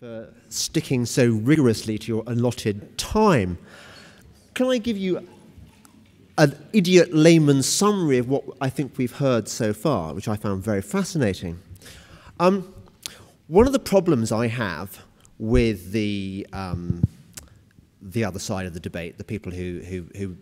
for sticking so rigorously to your allotted time. Can I give you an idiot layman's summary of what I think we've heard so far, which I found very fascinating? Um, one of the problems I have with the, um, the other side of the debate, the people who, who, who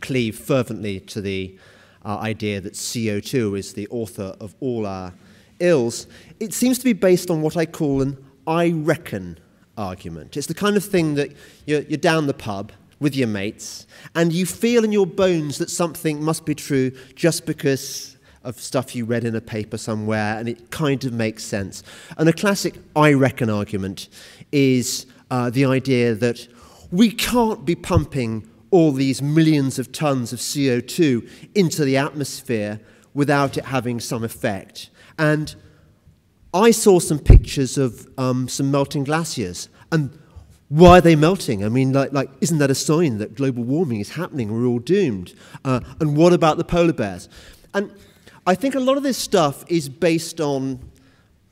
cleave fervently to the uh, idea that CO2 is the author of all our ills, it seems to be based on what I call an I reckon argument. It's the kind of thing that you're, you're down the pub with your mates and you feel in your bones that something must be true just because of stuff you read in a paper somewhere and it kind of makes sense. And a classic I reckon argument is uh, the idea that we can't be pumping all these millions of tons of CO2 into the atmosphere without it having some effect. And I saw some pictures of um, some melting glaciers. And why are they melting? I mean, like, like, isn't that a sign that global warming is happening? We're all doomed. Uh, and what about the polar bears? And I think a lot of this stuff is based on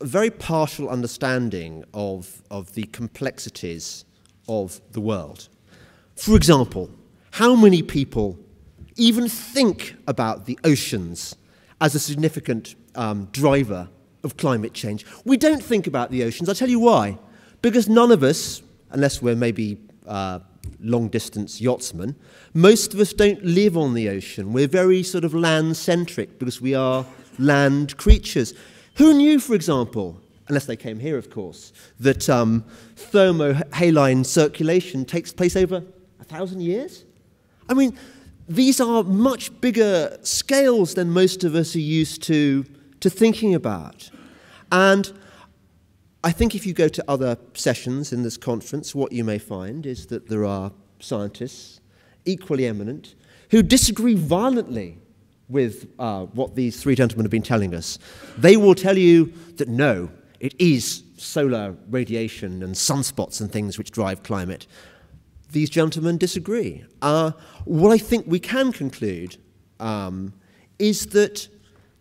a very partial understanding of, of the complexities of the world. For example, how many people even think about the oceans as a significant um, driver of climate change. We don't think about the oceans. I'll tell you why. Because none of us, unless we're maybe uh, long distance yachtsmen, most of us don't live on the ocean. We're very sort of land centric because we are land creatures. Who knew, for example, unless they came here, of course, that um, thermohaline circulation takes place over a thousand years? I mean, these are much bigger scales than most of us are used to, to thinking about. And I think if you go to other sessions in this conference, what you may find is that there are scientists, equally eminent, who disagree violently with uh, what these three gentlemen have been telling us. They will tell you that no, it is solar radiation and sunspots and things which drive climate these gentlemen disagree. Uh, what I think we can conclude um, is that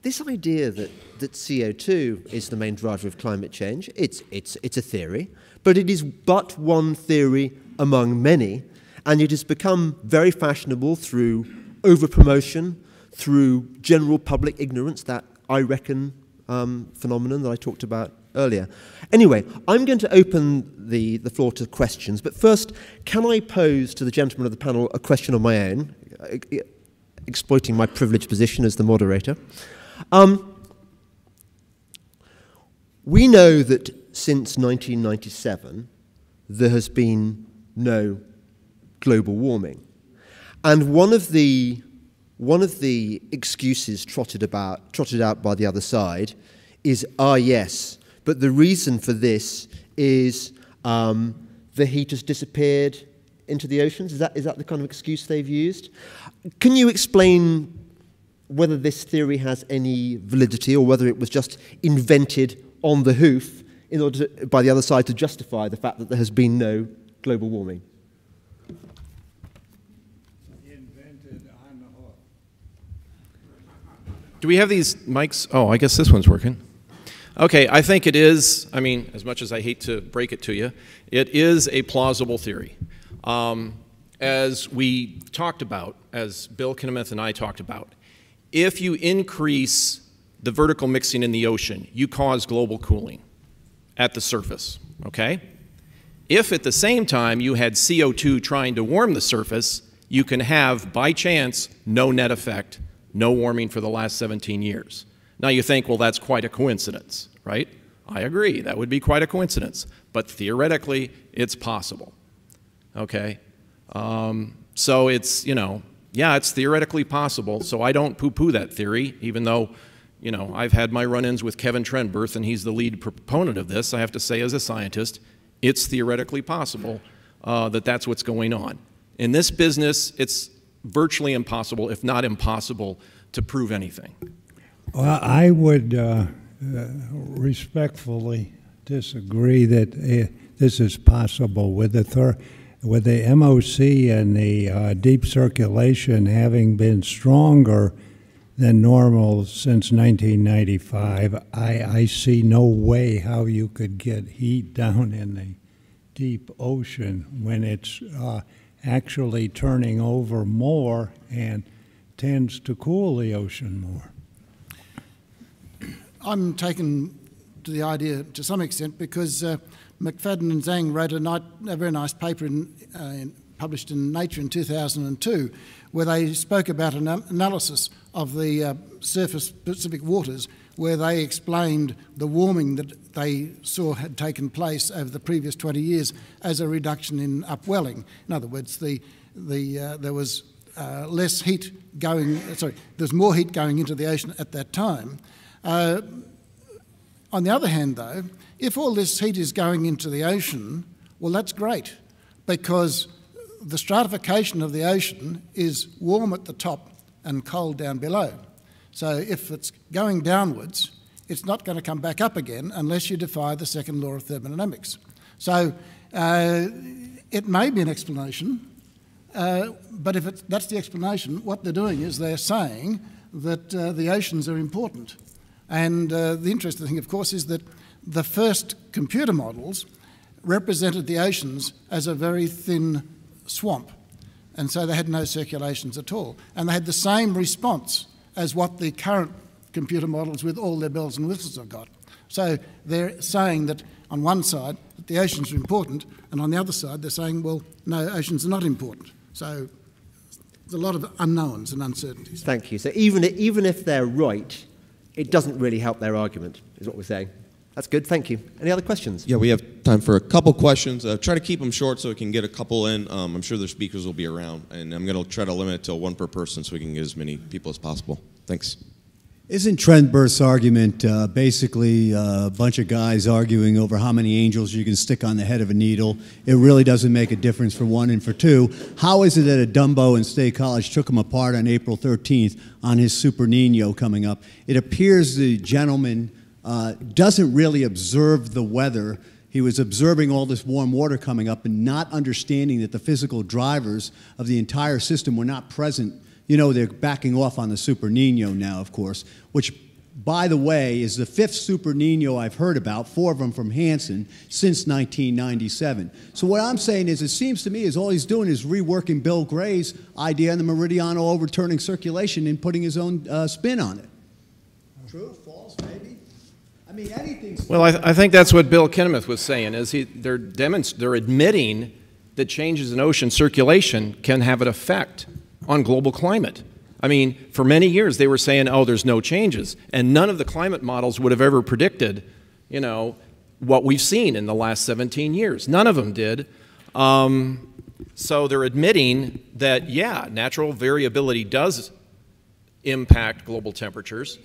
this idea that, that CO2 is the main driver of climate change, it's, it's, it's a theory, but it is but one theory among many, and it has become very fashionable through overpromotion, through general public ignorance, that I reckon um, phenomenon that I talked about earlier. Anyway, I'm going to open the, the floor to questions, but first, can I pose to the gentleman of the panel a question of my own, exploiting my privileged position as the moderator? Um, we know that since 1997, there has been no global warming. And one of the, one of the excuses trotted, about, trotted out by the other side is, ah, yes, but the reason for this is um, the heat has disappeared into the oceans. Is that, is that the kind of excuse they've used? Can you explain whether this theory has any validity or whether it was just invented on the hoof in order to, by the other side to justify the fact that there has been no global warming? Do we have these mics? Oh, I guess this one's working. Okay, I think it is, I mean, as much as I hate to break it to you, it is a plausible theory. Um, as we talked about, as Bill Kininmonth and I talked about, if you increase the vertical mixing in the ocean, you cause global cooling at the surface, okay? If at the same time you had CO2 trying to warm the surface, you can have, by chance, no net effect, no warming for the last 17 years. Now you think, well, that's quite a coincidence, right? I agree, that would be quite a coincidence. But theoretically, it's possible, okay? Um, so it's, you know, yeah, it's theoretically possible. So I don't poo poo that theory, even though, you know, I've had my run ins with Kevin Trenberth and he's the lead proponent of this. I have to say, as a scientist, it's theoretically possible uh, that that's what's going on. In this business, it's virtually impossible, if not impossible, to prove anything. Well, I would uh, uh, respectfully disagree that uh, this is possible with the with the MOC and the uh, deep circulation having been stronger than normal since 1995. I, I see no way how you could get heat down in the deep ocean when it's uh, actually turning over more and tends to cool the ocean more. I'm taken to the idea to some extent because uh, McPhaden and Zhang wrote a, night, a very nice paper in, uh, in, published in Nature in 2002 where they spoke about an analysis of the uh, surface Pacific waters where they explained the warming that they saw had taken place over the previous 20 years as a reduction in upwelling. In other words, the, the, uh, there was uh, less heat going, sorry, there's more heat going into the ocean at that time. Uh, on the other hand, though, if all this heat is going into the ocean, well, that's great because the stratification of the ocean is warm at the top and cold down below. So if it's going downwards, it's not going to come back up again unless you defy the second law of thermodynamics. So uh, it may be an explanation, uh, but if that's the explanation, what they're doing is they're saying that uh, the oceans are important. And uh, the interesting thing, of course, is that the first computer models represented the oceans as a very thin swamp. And so they had no circulations at all. And they had the same response as what the current computer models with all their bells and whistles have got. So they're saying that on one side, the oceans are important, and on the other side, they're saying, well, no, oceans are not important. So there's a lot of unknowns and uncertainties. Thank you. So even, even if they're right, it doesn't really help their argument, is what we're saying. That's good. Thank you. Any other questions? Yeah, we have time for a couple questions. Uh, try to keep them short so we can get a couple in. Um, I'm sure the speakers will be around, and I'm going to try to limit it to one per person so we can get as many people as possible. Thanks. Isn't Trenberth's argument uh, basically uh, a bunch of guys arguing over how many angels you can stick on the head of a needle? It really doesn't make a difference for one and for two. How is it that a Dumbo in State College took him apart on April 13th on his Super Nino coming up? It appears the gentleman uh, doesn't really observe the weather. He was observing all this warm water coming up and not understanding that the physical drivers of the entire system were not present. You know, they're backing off on the Super Nino now, of course, which, by the way, is the fifth Super Nino I've heard about, four of them from Hansen, since 1997. So what I'm saying is, it seems to me is all he's doing is reworking Bill Gray's idea on the Meridional overturning circulation and putting his own uh, spin on it. True, false, maybe? I mean, anything's. Well, I, th I, think that's what Bill Kininmonth was saying. Is he they're they're admitting that changes in ocean circulation can have an effect on global climate. I mean, for many years they were saying, "Oh, there's no changes," and none of the climate models would have ever predicted, you know, what we've seen in the last 17 years. None of them did. Um, so they're admitting that, yeah, natural variability does impact global temperatures.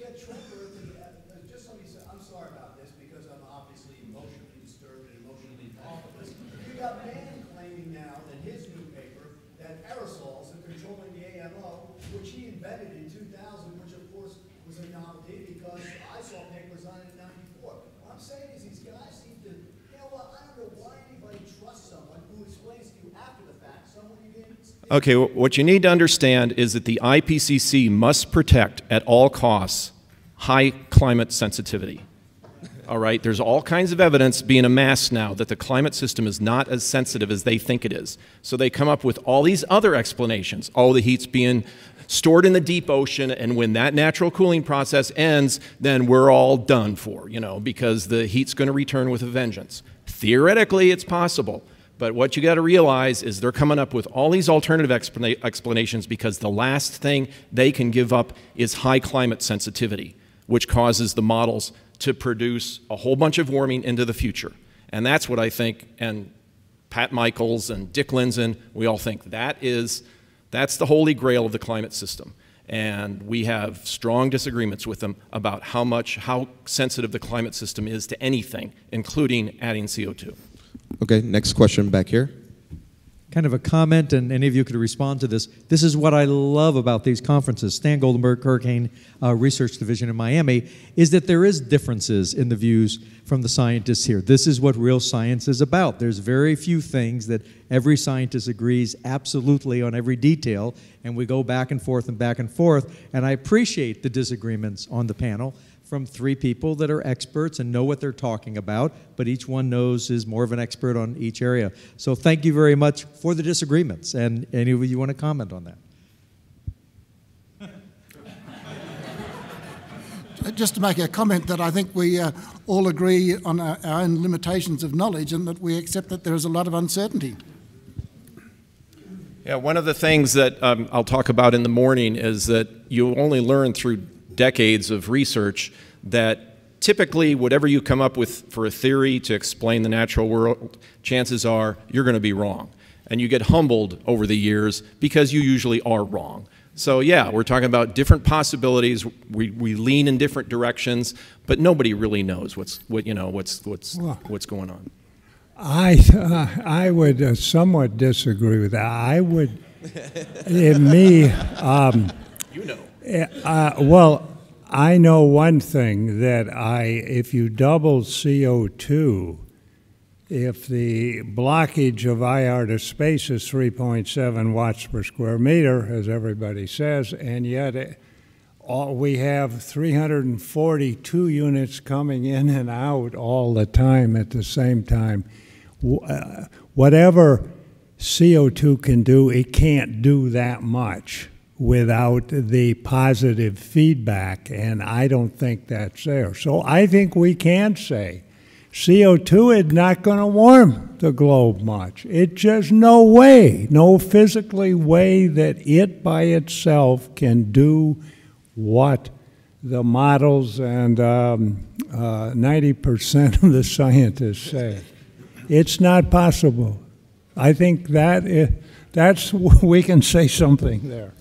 Okay, what you need to understand is that the IPCC must protect at all costs high climate sensitivity. All right, there's all kinds of evidence being amassed now that the climate system is not as sensitive as they think it is. So they come up with all these other explanations. All the heat's being stored in the deep ocean, and when that natural cooling process ends, then we're all done for, you know, because the heat's going to return with a vengeance. Theoretically, it's possible. But what you got to realize is they're coming up with all these alternative explanations because the last thing they can give up is high climate sensitivity, which causes the models to produce a whole bunch of warming into the future. And that's what I think, and Pat Michaels and Dick Lindzen, we all think that is, that's the holy grail of the climate system. And we have strong disagreements with them about how much, how sensitive the climate system is to anything, including adding CO2. Okay, next question back here. kind of a comment, and any of you could respond to this. This is what I love about these conferences. Stan Goldenberg, Hurricane uh, Research Division in Miami, is that there is differences in the views from the scientists here. This is what real science is about. There's very few things that every scientist agrees absolutely on every detail, and we go back and forth and back and forth. And I appreciate the disagreements on the panel from three people that are experts and know what they're talking about, but each one knows is more of an expert on each area. So thank you very much for the disagreements. And any of you want to comment on that? Just to make a comment that I think we uh, all agree on our, our own limitations of knowledge and that we accept that there is a lot of uncertainty. Yeah, one of the things that um, I'll talk about in the morning is that you only learn through decades of research that typically whatever you come up with for a theory to explain the natural world, chances are you're going to be wrong. And you get humbled over the years because you usually are wrong. So yeah, we're talking about different possibilities. We, we lean in different directions, but nobody really knows what's what you know what's what's what's going on. I uh, I would uh, somewhat disagree with that. I would, in me, um, you know. Uh, well, I know one thing that I, if you double CO2, if the blockage of IR to space is 3.7 watts per square meter, as everybody says, and yet it, all, we have 342 units coming in and out all the time at the same time. Uh, whatever CO2 can do, it can't do that much without the positive feedback, and I don't think that's there. So I think we can say CO2 is not going to warm the globe much. It's just no way, no physically way that it by itself can do what the models and um, uh, 90% of the scientists say. It's not possible. I think that is, that's we can say something there.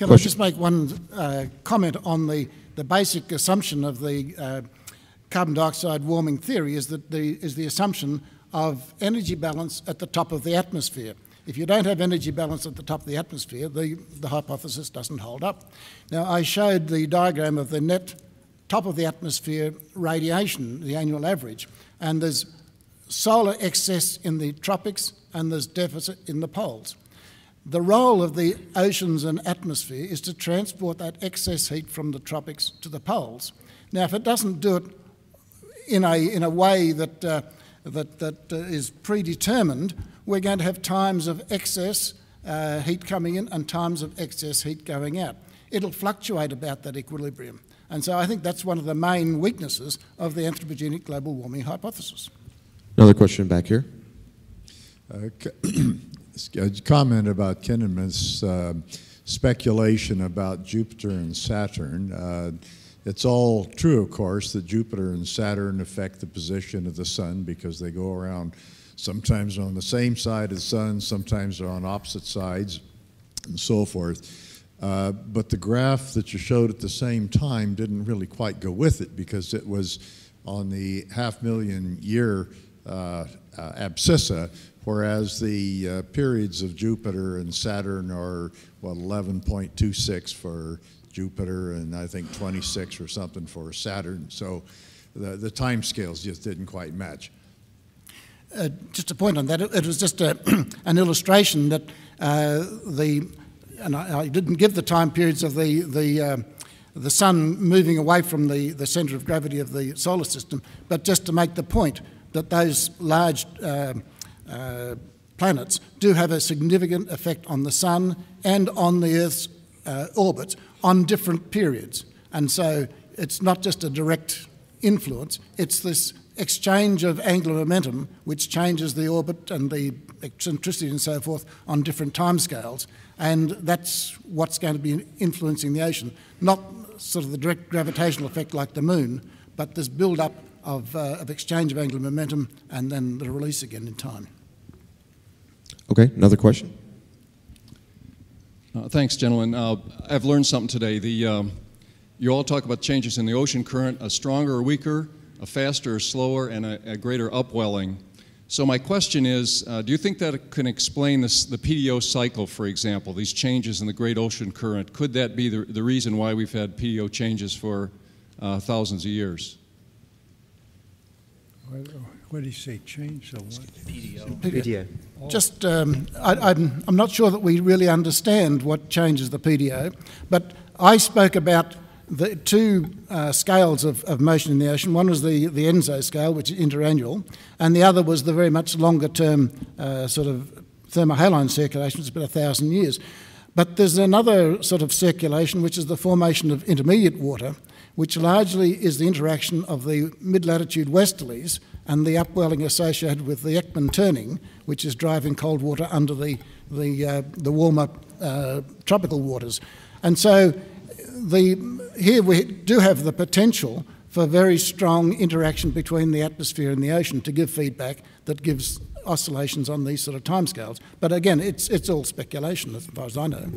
Can Question. I just make one uh, comment on the, the basic assumption of the uh, carbon dioxide warming theory is that the, is the assumption of energy balance at the top of the atmosphere. If you don't have energy balance at the top of the atmosphere, the, the hypothesis doesn't hold up. Now, I showed the diagram of the net top of the atmosphere radiation, the annual average, and there's solar excess in the tropics and there's deficit in the poles. The role of the oceans and atmosphere is to transport that excess heat from the tropics to the poles. Now, if it doesn't do it in a, in a way that, uh, that, that uh, is predetermined, we're going to have times of excess uh, heat coming in and times of excess heat going out. It'll fluctuate about that equilibrium. And so I think that's one of the main weaknesses of the anthropogenic global warming hypothesis. Another question back here. A comment about Kininmonth's uh, speculation about Jupiter and Saturn. Uh, it's all true, of course, that Jupiter and Saturn affect the position of the sun because they go around sometimes on the same side of the sun, sometimes they're on opposite sides, and so forth. Uh, but the graph that you showed at the same time didn't really quite go with it because it was on the half million year uh, uh, abscissa, whereas the uh, periods of Jupiter and Saturn are, what, 11.26 for Jupiter and I think 26 or something for Saturn. So the, the time scales just didn't quite match. Uh, just a point on that, it, it was just a, an illustration that uh, the, and I, I, didn't give the time periods of the, the, uh, the sun moving away from the, the centre of gravity of the solar system, but just to make the point that those large um, uh, planets do have a significant effect on the Sun and on the Earth's uh, orbit on different periods. And so it's not just a direct influence, it's this exchange of angular momentum which changes the orbit and the eccentricity and so forth on different timescales. And that's what's going to be influencing the ocean. Not sort of the direct gravitational effect like the moon, but this build up of, uh, of exchange of angular momentum and then the release again in time. Okay, another question. Uh, thanks, gentlemen. Uh, I've learned something today. The, um, you all talk about changes in the ocean current, a stronger or weaker, a faster or slower, and a, a greater upwelling. So my question is, uh, do you think that can explain this, the PDO cycle, for example, these changes in the Great Ocean Current? Could that be the, the reason why we've had PDO changes for uh, thousands of years? What, what did he say? Change the what? PDO. Just, um, I, I'm, I'm not sure that we really understand what changes the PDO, but I spoke about the two uh, scales of, of motion in the ocean. One was the, the ENSO scale, which is interannual, and the other was the very much longer term uh, sort of thermohaline circulation, which is about a thousand years. But there's another sort of circulation, which is the formation of intermediate water, which largely is the interaction of the mid latitude westerlies and the upwelling associated with the Ekman turning, which is driving cold water under the, the, uh, the warmer uh, tropical waters. And so the, here we do have the potential for very strong interaction between the atmosphere and the ocean to give feedback that gives oscillations on these sort of timescales. But again, it's, it's all speculation as far as I know.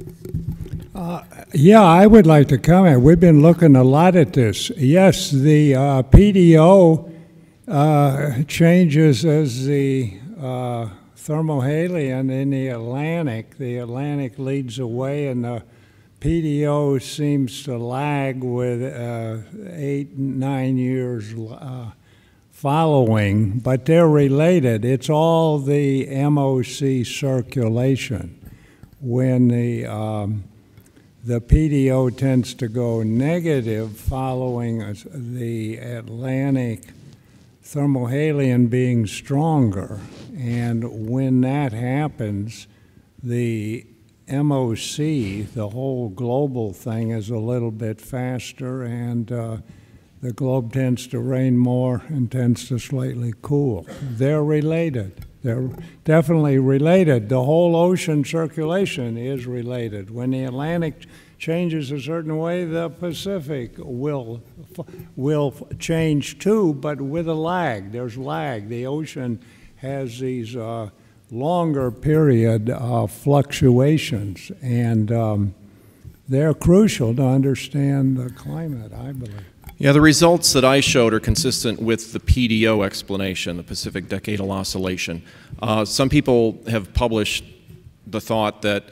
Uh, yeah, I would like to comment. We've been looking a lot at this. Yes, the uh, PDO uh, changes as the uh, thermohaline in the Atlantic. The Atlantic leads away, and the PDO seems to lag with uh, eight, nine years uh, following, but they're related. It's all the MOC circulation. When the um, the PDO tends to go negative following the Atlantic thermohaline being stronger. And when that happens, the MOC, the whole global thing, is a little bit faster, and uh, the globe tends to rain more and tends to slightly cool. They're related. They're definitely related. The whole ocean circulation is related. When the Atlantic changes a certain way, the Pacific will will change too, but with a lag. There's lag. The ocean has these. Uh, longer period fluctuations, and um, they're crucial to understand the climate, I believe. Yeah, the results that I showed are consistent with the PDO explanation, the Pacific Decadal Oscillation. Uh, some people have published the thought that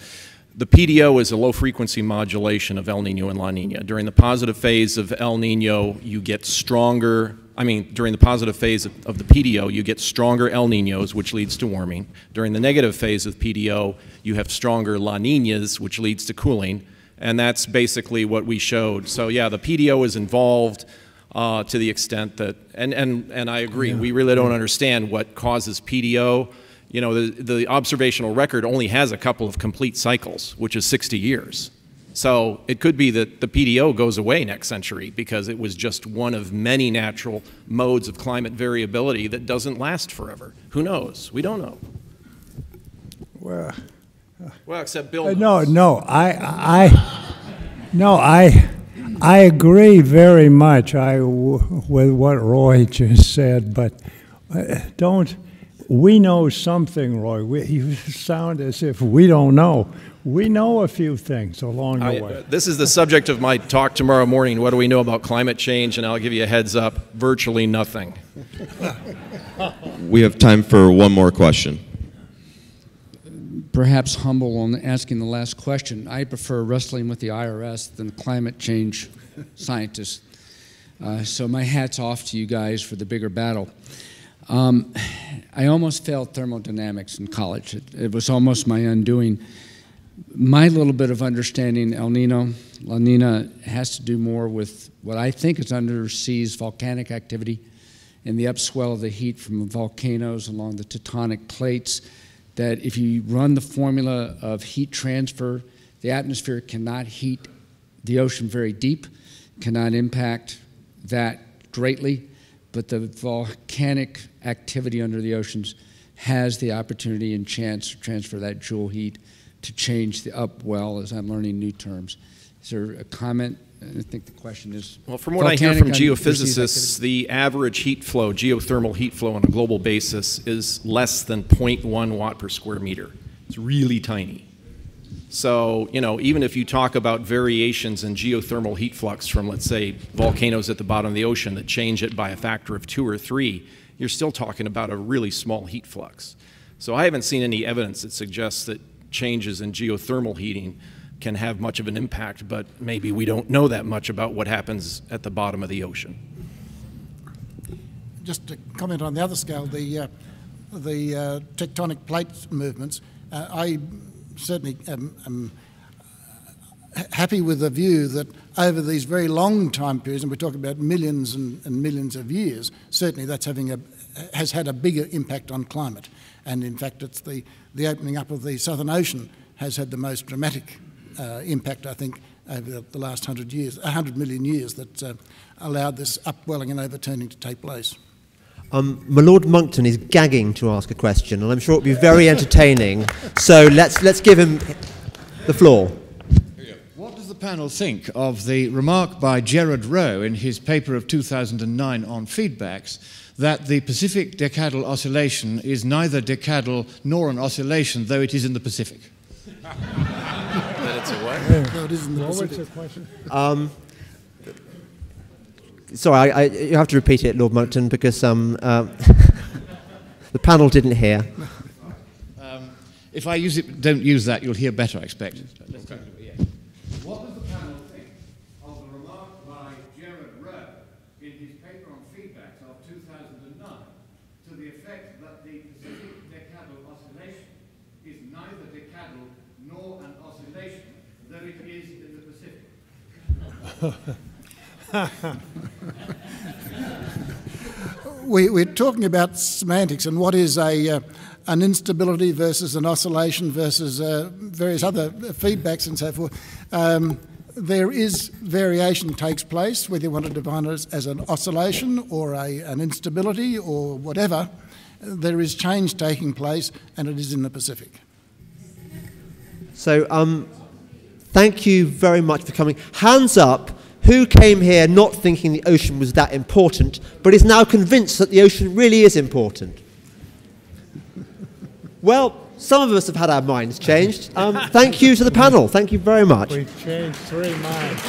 the PDO is a low frequency modulation of El Nino and La Nina. During the positive phase of El Nino, you get stronger I mean, during the positive phase of, of, the PDO, you get stronger El Ninos, which leads to warming. During the negative phase of PDO, you have stronger La Ninas, which leads to cooling. And that's basically what we showed. So, yeah, the PDO is involved uh, to the extent that, and, and, and I agree, yeah. we really don't understand what causes PDO. You know, the, the observational record only has a couple of complete cycles, which is 60 years. So it could be that the PDO goes away next century because it was just one of many natural modes of climate variability that doesn't last forever. Who knows? We don't know. Well, well, except Bill. Uh, no, no, I, I, no, I, I agree very much. I with what Roy just said, but uh, don't. We know something, Roy. We, you sound as if we don't know we know a few things along the I, way. This is the subject of my talk tomorrow morning. What do we know about climate change? And I'll give you a heads up virtually nothing. we have time for one more question. Perhaps humble on asking the last question. I prefer wrestling with the IRS than climate change scientists. Uh, so my hat's off to you guys for the bigger battle. Um, I almost failed thermodynamics in college. It, it was almost my undoing my little bit of understanding El Nino, La Nina has to do more with what I think is underseas volcanic activity and the upswell of the heat from volcanoes along the tectonic plates. That if you run the formula of heat transfer, the atmosphere cannot heat the ocean very deep, cannot impact that greatly, but the volcanic activity under the oceans has the opportunity and chance to transfer that joule heat to change the up well as I'm learning new terms. Is there a comment? I think the question is. Well, from what I hear from geophysicists, the average heat flow, geothermal heat flow on a global basis, is less than 0.1 watt per square meter. It's really tiny. So, you know, even if you talk about variations in geothermal heat flux from, let's say, volcanoes at the bottom of the ocean that change it by a factor of two or three, you're still talking about a really small heat flux. So I haven't seen any evidence that suggests that changes in geothermal heating can have much of an impact, but maybe we don't know that much about what happens at the bottom of the ocean. Just to comment on the other scale, the, uh, the uh, tectonic plate movements, uh, I certainly am, am happy with the view that over these very long time periods, and we're talking about millions and, and, millions of years, certainly that's having a, has had a bigger impact on climate. And in fact, it's the, the opening up of the Southern Ocean has had the most dramatic uh, impact, I think, over the last 100 years, 100 million years that uh, allowed this upwelling and overturning to take place. Um, my Lord Monckton is gagging to ask a question, and I'm sure it'll be very entertaining. so let's, let's give him the floor. What does the panel think of the remark by Gerard Roe in his paper of 2009 on feedbacks that the Pacific decadal oscillation is neither decadal nor an oscillation, though it is in the Pacific? that it's a what? No, it is in the Pacific. Um, sorry, I, I, you have to repeat it, Lord Monckton, because um, uh, the panel didn't hear. Um, if I use it, don't use that, you'll hear better, I expect. Okay. What does the panel think of the remark by Gerard Roe in his paper on feedbacks of 2009 to the effect that the Pacific decadal oscillation is neither decadal nor an oscillation, though it is in the Pacific? We, are talking about semantics and what is a, uh, an instability versus an oscillation versus uh, various other feedbacks and so forth. Um, there is variation takes place, whether you want to define it as, an oscillation or a, an instability or whatever. There is change taking place, and it is in the Pacific. So, um, thank you very much for coming. Hands up who came here not thinking the ocean was that important, but is now convinced that the ocean really is important? well, some of us have had our minds changed. Um, thank you to the panel. Thank you very much. We've changed three minds.